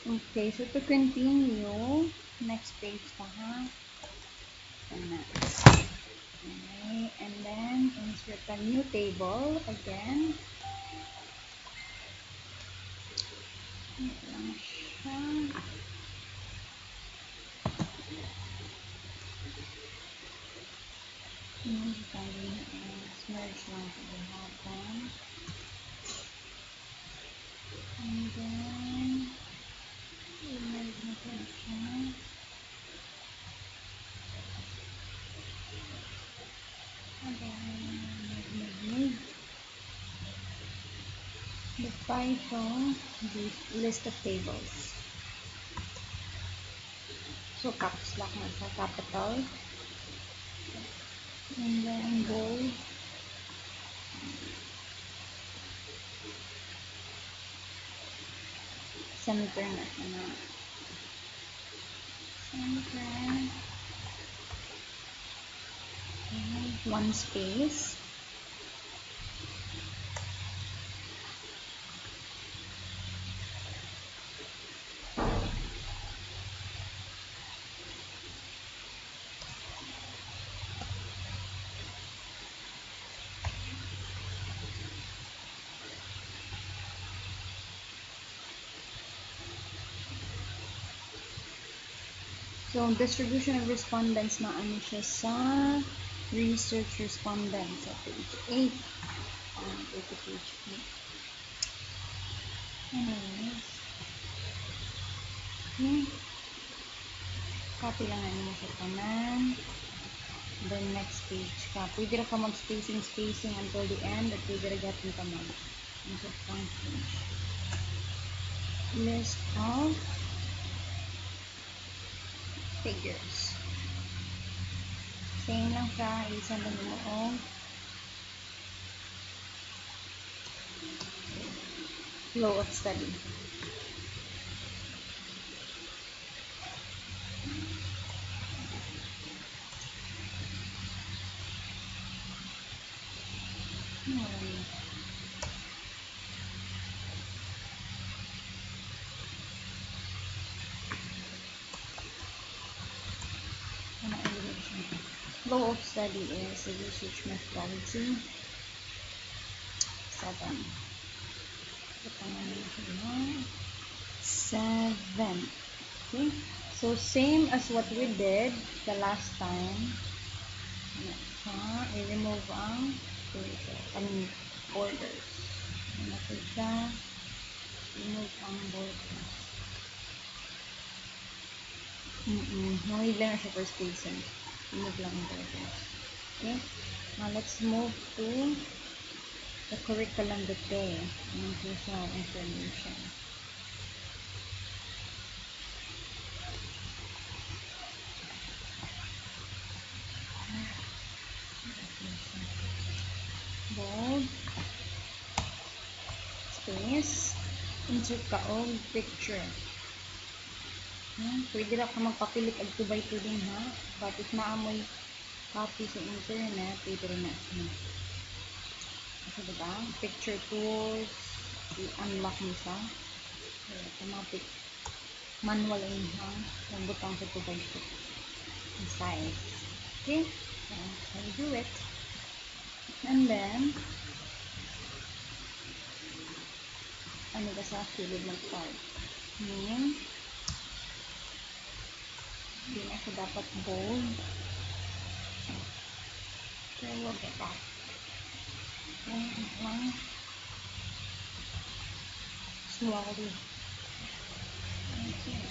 Okay, so to continue, next page pa ha. Finance. Okay, and then insert a new table again. Wait lang siya. Yung tali is merge lang sa hapon. And then, i-merge na po siya. And then, mag-mag The Python the list of tables. So, caps lock na sa capital. And then bold. Center na siya na. Center. And one space. So, distribution of respondents na ano siya sa research respondents sa page 8. Um, go to page 8. Anyways. Okay. Copy lang ano mo sa tanan. Then next page ka. Pwede ka mag-spacing spacing until the end at pwede ra gatin ka mag. Ano sa page. List of figures. Same lang siya, isang lang mo o flow of study. Flow of study is research methodology. Seven. Na Seven. Okay. So, same as what we did the last time. I-remove ang pages. I mean, borders. Remove ang borders. Mm-mm. Nungig lang siya for spacing. Lang ang borders. Okay? Now, let's move to the curriculum vitae and nutritional information. Bold. Space. Insert ka og picture. Hmm, pwede ra ka magpapilit og tubay to din ha. But if naamoy copy sa internet, pwede na siya. Kasi diba? Picture tools, i-unlock mo siya. So, automatic. Manual in ha. Yung butang sa tubay to. Yung size. Okay? That's how you do it. And then, ano ba sa kilid card? Name. Hindi na siya dapat bold. Pero wag ito. Yan lang. Slowly. Okay.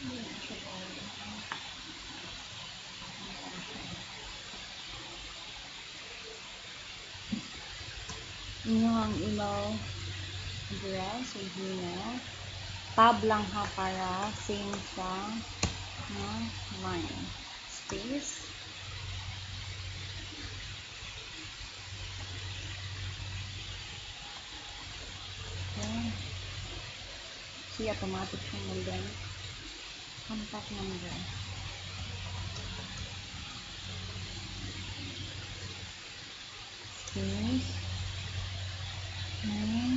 Hindi na siya bold. Inyo ang Gmail. Tab lang ha para same sa na. Space. Okay. See, automatic siyang mag Contact number. Space. Nine.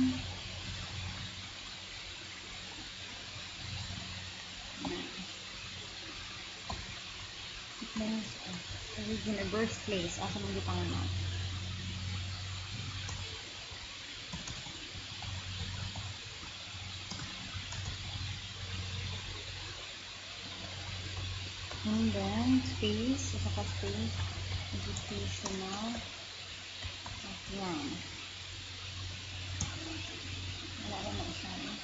Of original birthplace. Asa mong gipanganak? And then, space. Isa ka space. Educational. At yan. Wala na na siya. eh.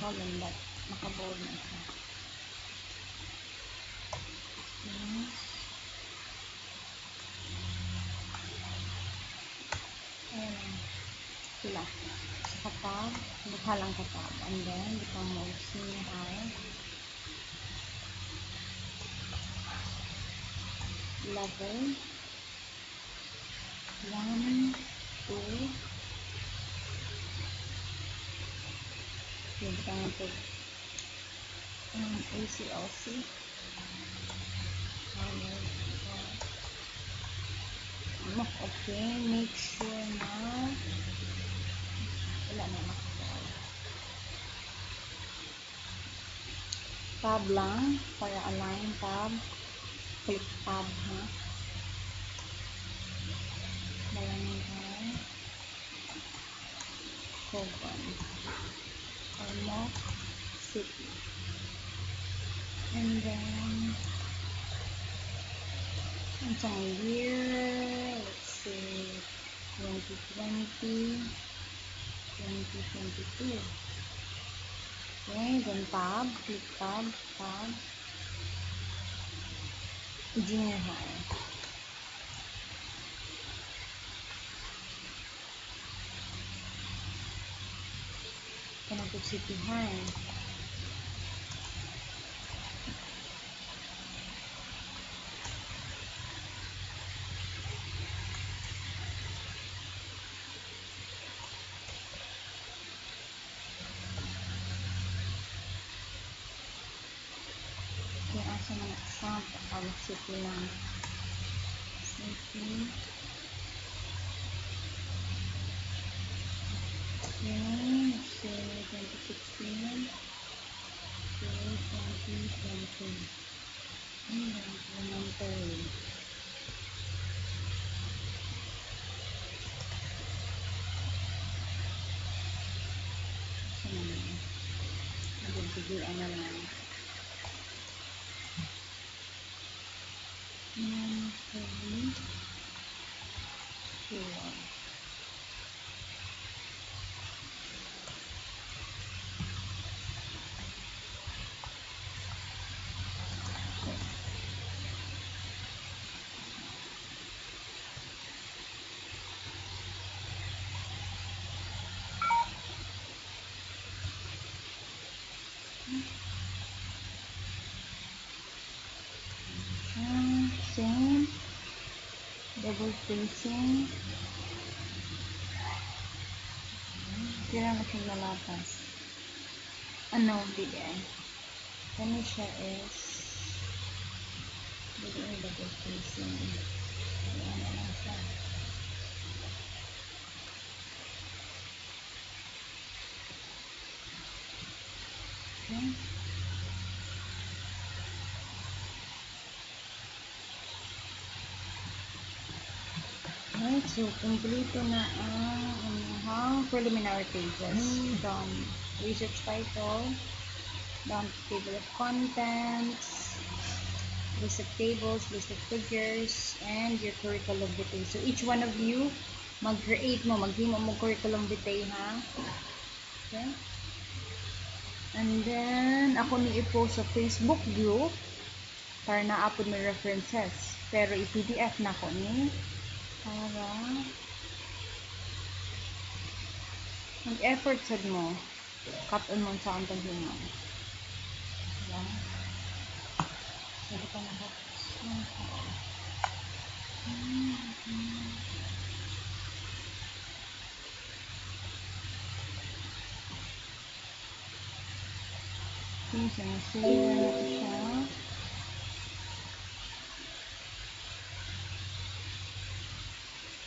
Column but nakabold na siya. Sila. Sa katab. Bukha lang katab. And then, bukha mo senior high. level one, two, yun pa nga po um, ACLC ano, okay, make sure na wala na nakapal tab lang. Para align tab. Click tab ha barangay Coban Ormoc City and then ang isang year say 2020 2022 okay then tab click tab tab. Junior high. Kanang exam ang city lang city Okay, so 2016 to 2020 and then so naman nagbibigian na lang one, one. Same double facing na siyang nalapas ano bigay? Kani siya is bigay double facing Ayan na lang siya. Okay so kompleto na ang inyong preliminary pages from research title down table of contents, list of tables, list of figures, and your curriculum vitae. So each one of you, mag-create mo, maghimo mo curriculum vitae ha. Okay? And then, ako ni i-post sa Facebook group para na-upload mo references. Pero i-PDF na ko ni para mag-effort sad mo cut-on mo sa ang taglingan diba? Pwede pa na Please, ang sila na siya.